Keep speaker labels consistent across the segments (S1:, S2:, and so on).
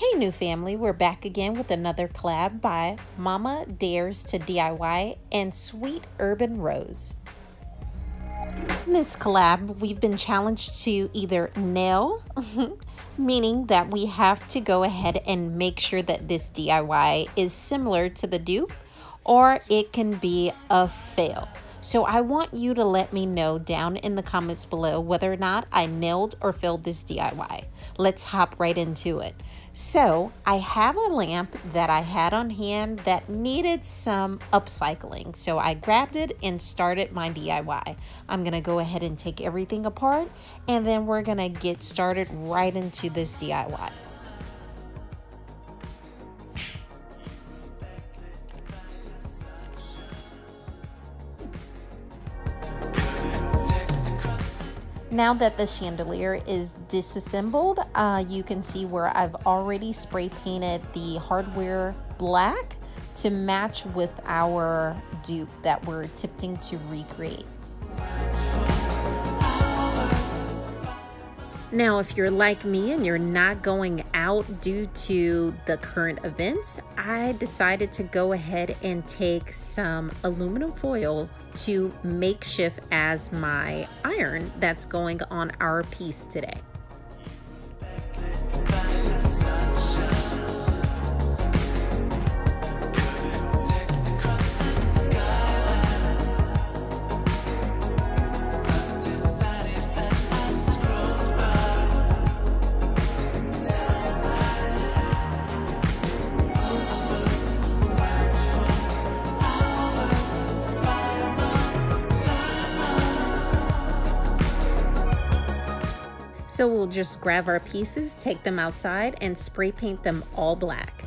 S1: Hey, Nu family, we're back again with another collab by Mama Dares to DIY and Sweet Urban Rose. In this collab, we've been challenged to either nail, meaning that we have to go ahead and make sure that this DIY is similar to the dupe, or it can be a fail. So I want you to let me know down in the comments below whether or not I nailed or failed this DIY. Let's hop right into it. So I have a lamp that I had on hand that needed some upcycling. So I grabbed it and started my DIY. I'm gonna go ahead and take everything apart and then we're gonna get started right into this DIY. Now that the chandelier is disassembled, uh, you can see where I've already spray painted the hardware black to match with our dupe that we're attempting to recreate. Now, if you're like me and you're not going out due to the current events, I decided to go ahead and take some aluminum foil to makeshift as my iron that's going on our piece today. So we'll just grab our pieces, take them outside, and spray paint them all black.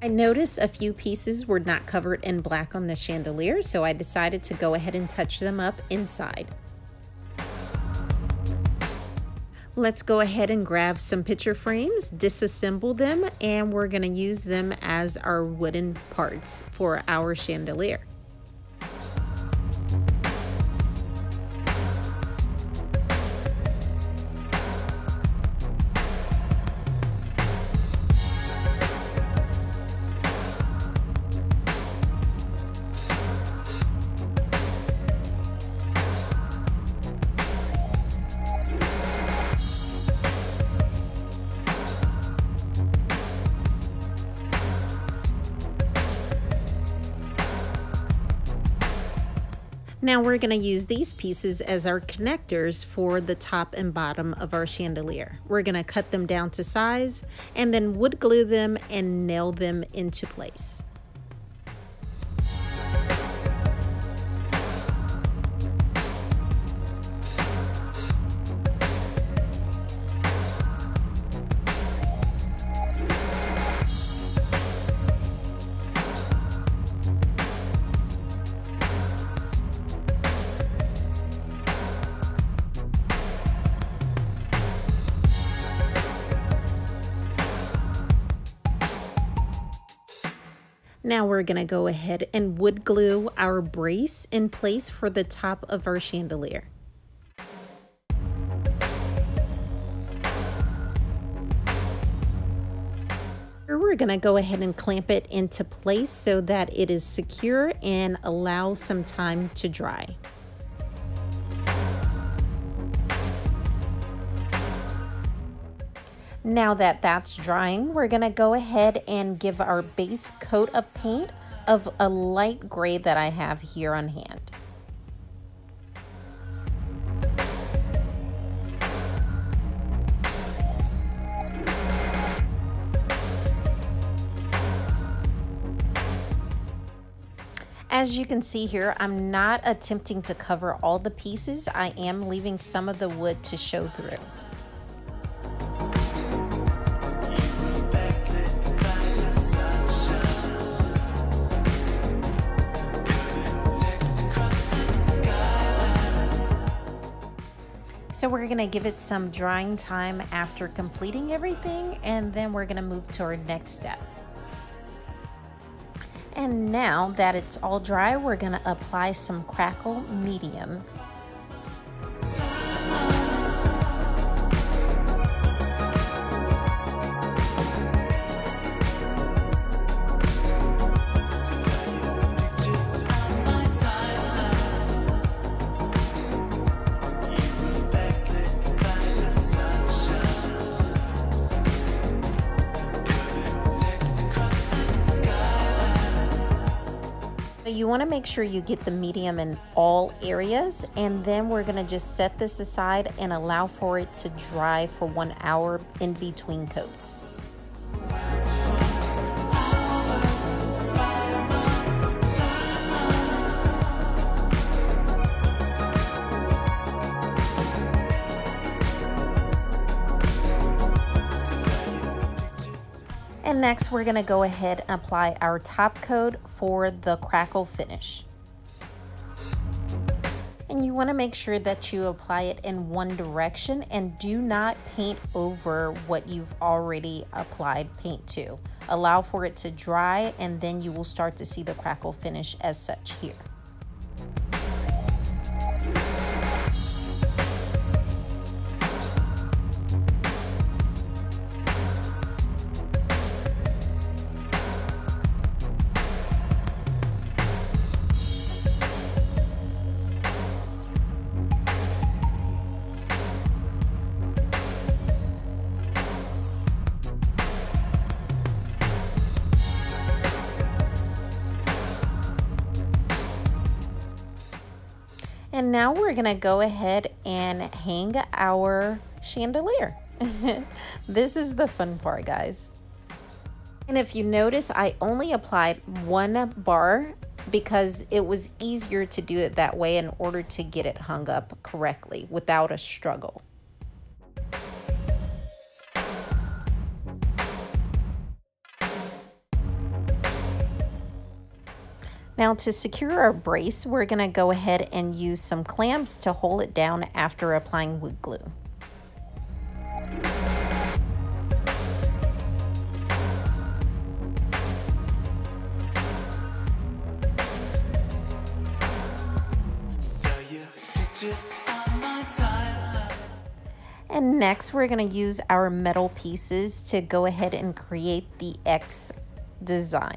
S1: I noticed a few pieces were not covered in black on the chandelier, so I decided to go ahead and touch them up inside. Let's go ahead and grab some picture frames, disassemble them, and we're gonna use them as our wooden parts for our chandelier. Now we're going to use these pieces as our connectors for the top and bottom of our chandelier. We're going to cut them down to size and then wood glue them and nail them into place. Now we're going to go ahead and wood glue our brace in place for the top of our chandelier. We're going to go ahead and clamp it into place so that it is secure and allow some time to dry. Now that that's drying, we're gonna go ahead and give our base coat of paint of a light gray that I have here on hand. As you can see here, I'm not attempting to cover all the pieces. I am leaving some of the wood to show through. So we're gonna give it some drying time after completing everything and then we're gonna move to our next step. And now that it's all dry, we're gonna apply some crackle medium. Want to make sure you get the medium in all areas and then we're going to just set this aside and allow for it to dry for one hour in between coats. And next we're gonna go ahead and apply our top coat for the crackle finish. And you wanna make sure that you apply it in one direction and do not paint over what you've already applied paint to. Allow for it to dry and then you will start to see the crackle finish as such here. And now we're gonna go ahead and hang our chandelier. this is the fun part, guys. And if you notice, I only applied one bar because it was easier to do it that way in order to get it hung up correctly without a struggle. Now to secure our brace, we're gonna go ahead and use some clamps to hold it down after applying wood glue. And next we're gonna use our metal pieces to go ahead and create the X design.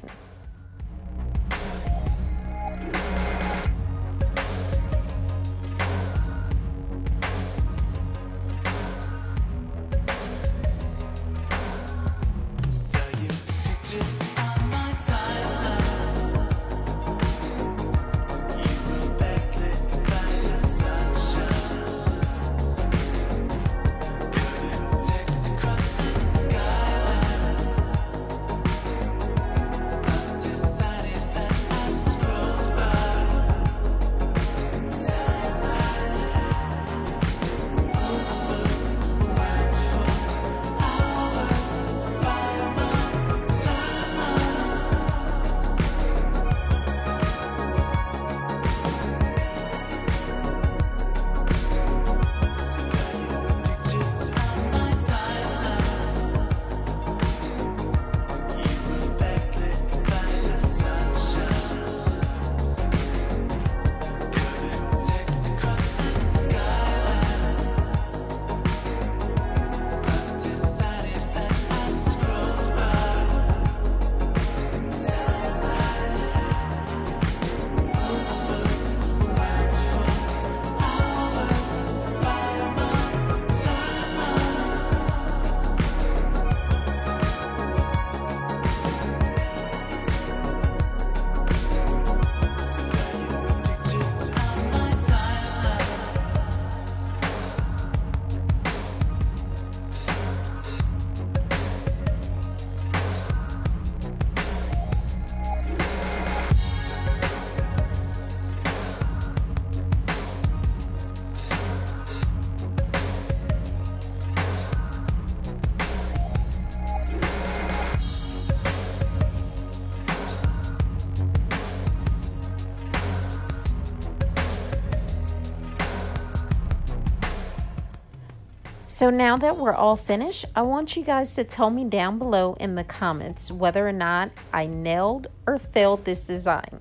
S1: So now that we're all finished, I want you guys to tell me down below in the comments whether or not I nailed or failed this design.